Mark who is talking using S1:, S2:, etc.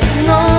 S1: 我